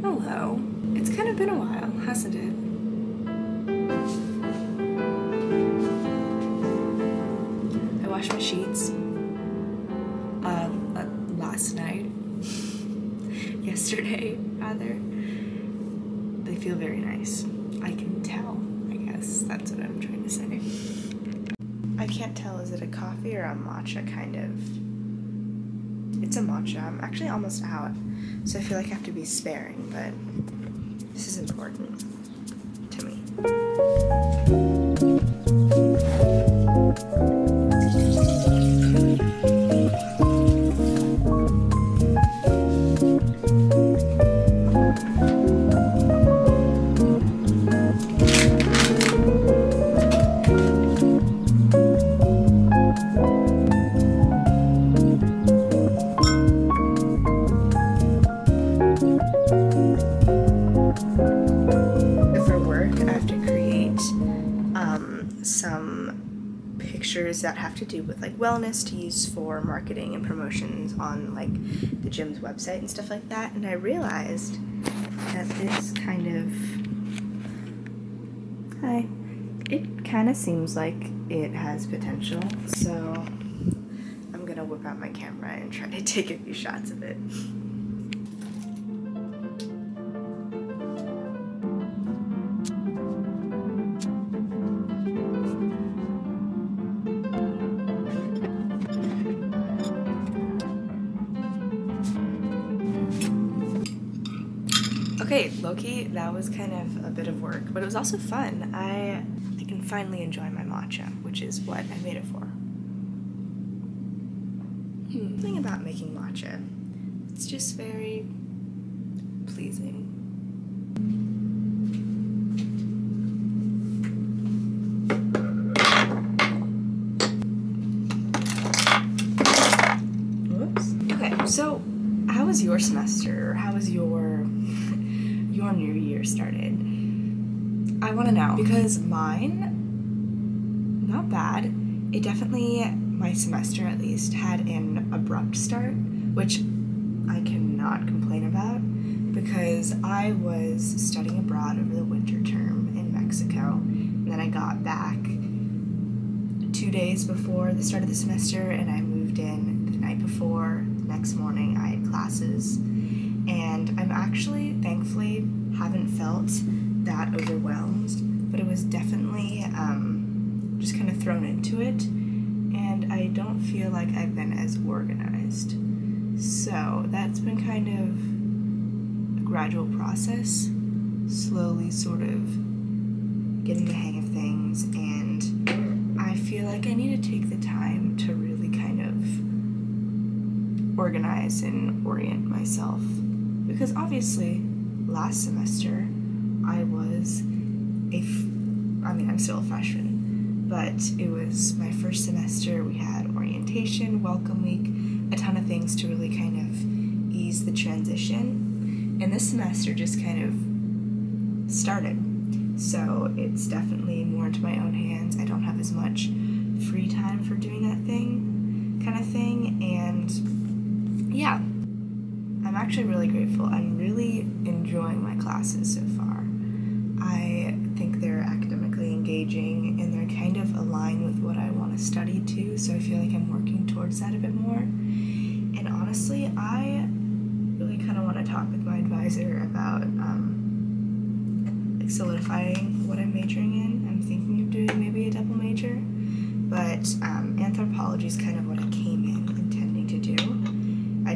Hello. It's kind of been a while, hasn't it? I washed my sheets uh, uh, last night. Yesterday, rather. They feel very nice. I can tell, I guess. That's what I'm trying to say. I can't tell, is it a coffee or a matcha kind of? It's a matcha. I'm actually almost out, so I feel like I have to be sparing, but this is important to me. That have to do with like wellness to use for marketing and promotions on like the gym's website and stuff like that. And I realized that this kind of hi, it kind of seems like it has potential. So I'm gonna whip out my camera and try to take a few shots of it. Okay, Loki, that was kind of a bit of work, but it was also fun. I I can finally enjoy my matcha, which is what I made it for. Hmm. Thing about making matcha, it's just very pleasing. Whoops. Okay, so how was your semester? How was your your new year started? I want to know because mine, not bad. It definitely, my semester at least, had an abrupt start, which I cannot complain about because I was studying abroad over the winter term in Mexico, and then I got back two days before the start of the semester, and I moved in the night before. Next morning, I had classes, and I'm actually, thankfully, haven't felt that overwhelmed, but it was definitely um, just kind of thrown into it, and I don't feel like I've been as organized. So that's been kind of a gradual process, slowly sort of getting the hang of things, and I feel like I need to take the time to really kind of organize and orient myself. Because obviously, last semester, I was a, I mean, I'm still a freshman, but it was my first semester. We had orientation, welcome week, a ton of things to really kind of ease the transition. And this semester just kind of started. So it's definitely more into my own hands. I don't have as much free time for doing that thing, kind of thing. And yeah, I'm actually really grateful. I'm really enjoying my classes so far. I think they're academically engaging and they're kind of aligned with what I want to study too, so I feel like I'm working towards that a bit more. And honestly, I really kind of want to talk with my advisor about um, solidifying what I'm majoring in. I'm thinking of doing maybe a double major, but um, anthropology is kind of what I came in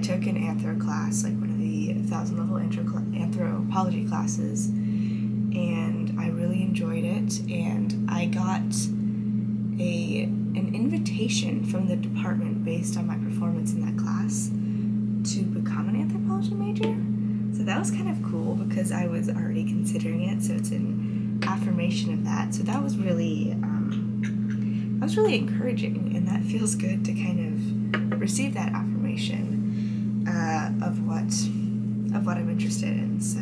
took an anthro class, like one of the thousand level anthro- anthropology classes, and I really enjoyed it. And I got a an invitation from the department based on my performance in that class to become an anthropology major. So that was kind of cool because I was already considering it. So it's an affirmation of that. So that was really um, that was really encouraging, and that feels good to kind of receive that affirmation uh, of what of what I'm interested in. So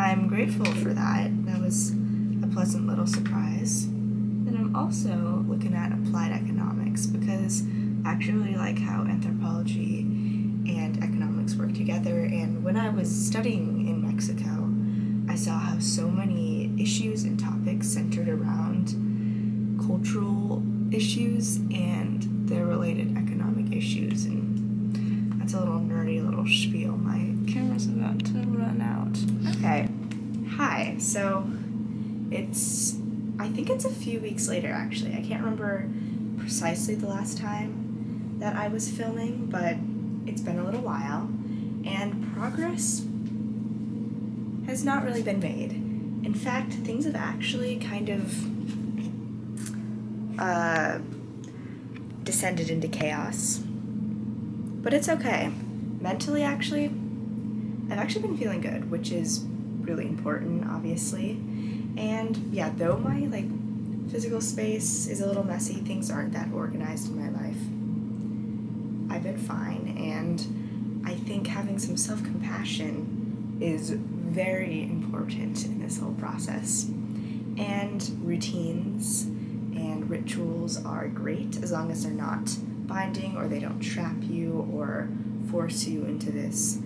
I'm grateful for that. That was a pleasant little surprise. And I'm also looking at applied economics because I actually like how anthropology and economics work together. And when I was studying in Mexico, I saw how so many issues and topics centered around cultural issues and their related economic issues. And that's a little nerdy little spiel. My camera's about to run out. Okay. Hi. So it's, I think it's a few weeks later actually. I can't remember precisely the last time that I was filming, but it's been a little while and progress has not really been made. In fact, things have actually kind of uh, descended into chaos. But it's okay. Mentally, actually, I've actually been feeling good, which is really important, obviously. And yeah, though my like physical space is a little messy, things aren't that organized in my life. I've been fine, and I think having some self-compassion is very important in this whole process. And routines and rituals are great as long as they're not binding or they don't trap you or force you into this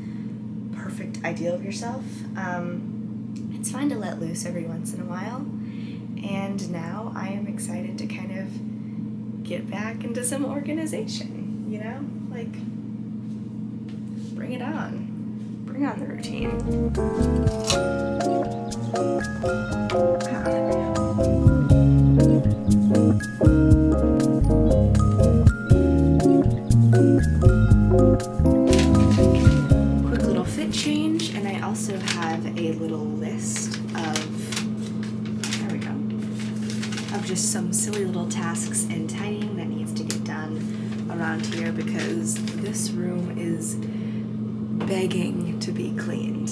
perfect ideal of yourself. Um, it's fine to let loose every once in a while. And now I am excited to kind of get back into some organization, you know? Like, bring it on bring on the routine. Quick a little list of, there we go, of just some silly little tasks and tidying that needs to get done around here because this room is begging to be cleaned.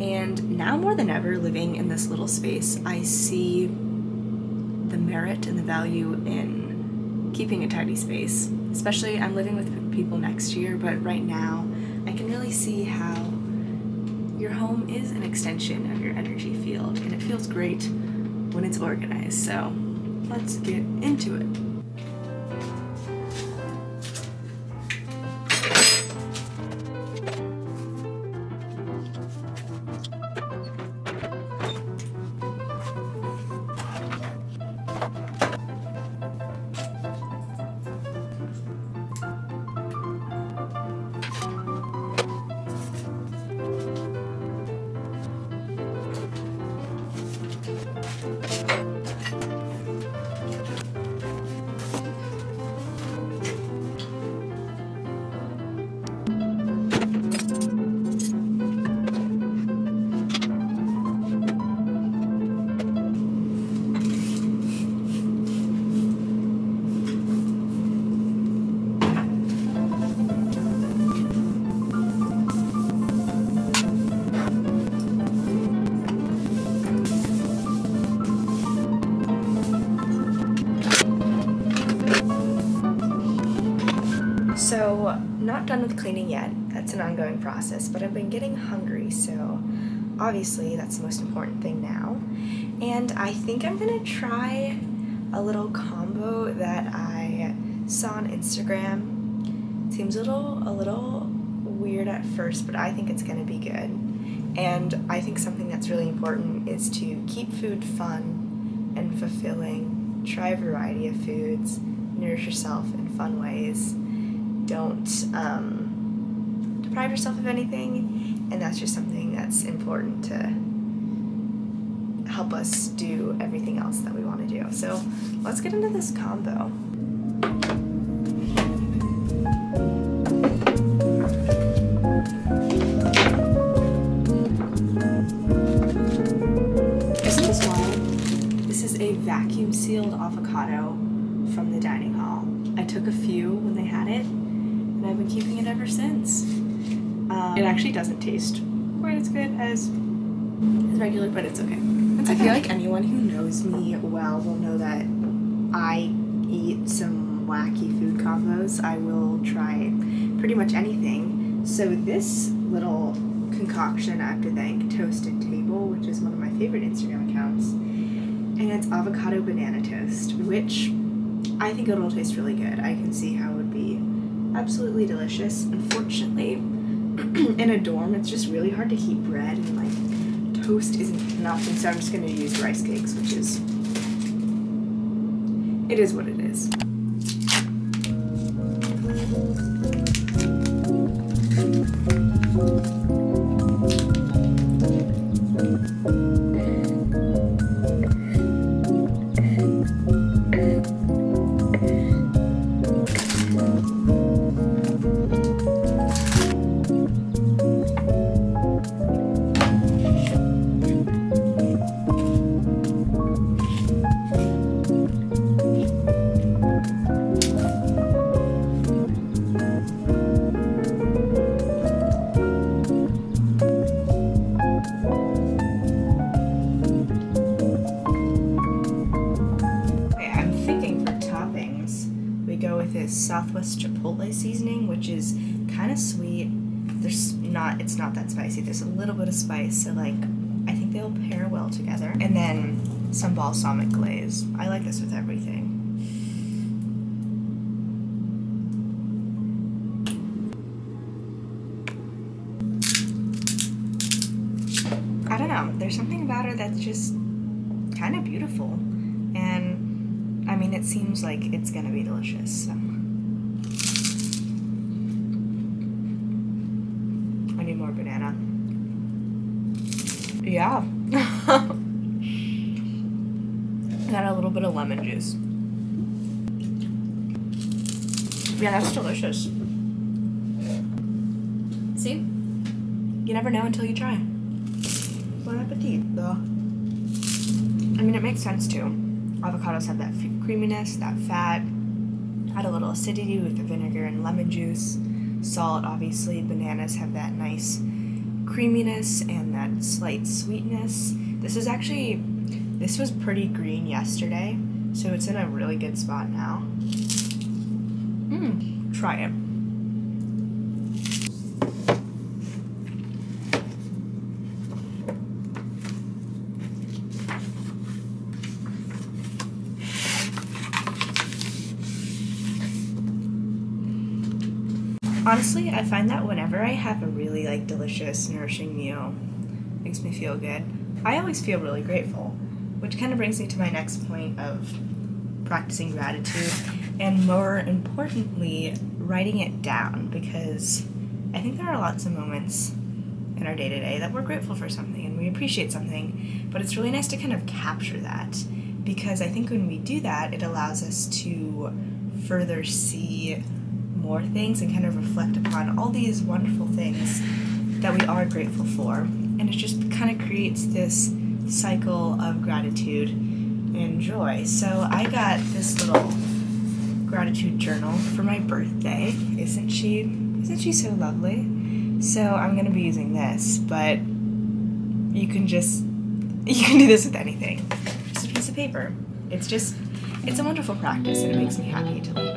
And now more than ever, living in this little space, I see the merit and the value in keeping a tidy space. Especially, I'm living with people next year, but right now, I can really see how your home is an extension of your energy field, and it feels great when it's organized. So, let's get into it. So, not done with cleaning yet. That's an ongoing process, but I've been getting hungry, so obviously that's the most important thing now. And I think I'm gonna try a little combo that I saw on Instagram. It seems a little a little weird at first, but I think it's gonna be good. And I think something that's really important is to keep food fun and fulfilling. Try a variety of foods, nourish yourself in fun ways don't um, deprive yourself of anything, and that's just something that's important to help us do everything else that we want to do. So let's get into this combo. Isn't this? This is a vacuum sealed avocado from the dining hall. I took a few when they had it and I've been keeping it ever since. Um, it actually doesn't taste quite as good as, as regular, but it's okay. It's I feel like anyone who knows me well will know that I eat some wacky food combos. I will try pretty much anything. So this little concoction I have to thank Toasted Table, which is one of my favorite Instagram accounts, and it's avocado banana toast, which I think it'll taste really good. I can see how it would be absolutely delicious. Unfortunately, in a dorm, it's just really hard to keep bread and like toast isn't enough, and so I'm just going to use rice cakes, which is. It is what it is. Southwest Chipotle seasoning, which is kind of sweet. There's not, it's not that spicy. There's a little bit of spice, so like, I think they'll pair well together. And then some balsamic glaze. I like this with everything. I don't know. There's something about her that's just kind of beautiful. And I mean, it seems like it's gonna be delicious. So. Yeah. Got a little bit of lemon juice. Yeah, that's delicious. See? You never know until you try. Bon appetit, though. I mean, it makes sense too. Avocados have that creaminess, that fat, add a little acidity with the vinegar and lemon juice. Salt, obviously. Bananas have that nice creaminess and that slight sweetness. This is actually, this was pretty green yesterday, so it's in a really good spot now. Mmm, try it. Honestly, I find that whenever I have a really like delicious, nourishing meal, makes me feel good. I always feel really grateful, which kind of brings me to my next point of practicing gratitude and more importantly, writing it down because I think there are lots of moments in our day to day that we're grateful for something and we appreciate something, but it's really nice to kind of capture that because I think when we do that, it allows us to further see more things and kind of reflect upon all these wonderful things that we are grateful for. And it just kind of creates this cycle of gratitude and joy. So I got this little gratitude journal for my birthday. Isn't she isn't she so lovely? So I'm gonna be using this, but you can just you can do this with anything. Just a piece of paper. It's just it's a wonderful practice and it makes me happy to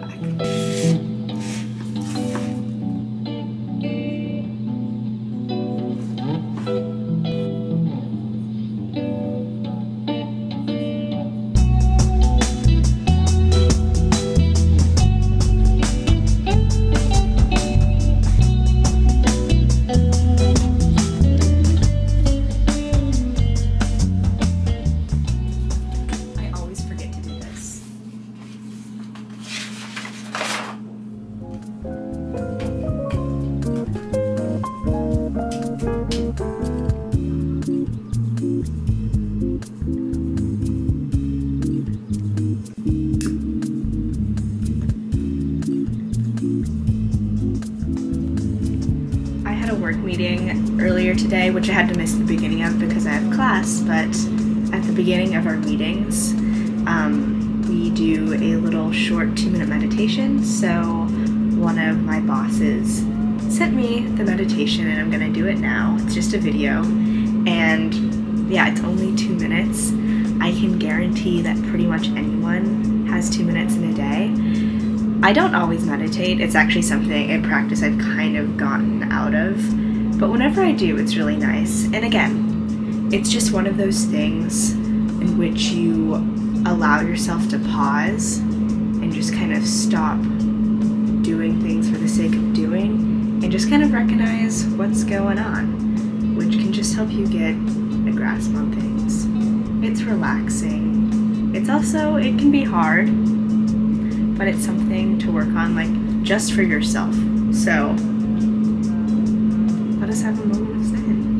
today, which I had to miss the beginning of because I have class, but at the beginning of our meetings, um, we do a little short two minute meditation. So one of my bosses sent me the meditation and I'm gonna do it now. It's just a video. And yeah, it's only two minutes. I can guarantee that pretty much anyone has two minutes in a day. I don't always meditate. It's actually something, a practice I've kind of gotten out of but whenever I do, it's really nice. And again, it's just one of those things in which you allow yourself to pause and just kind of stop doing things for the sake of doing and just kind of recognize what's going on, which can just help you get a grasp on things. It's relaxing. It's also, it can be hard, but it's something to work on, like, just for yourself. So, let us have a moment of Zen.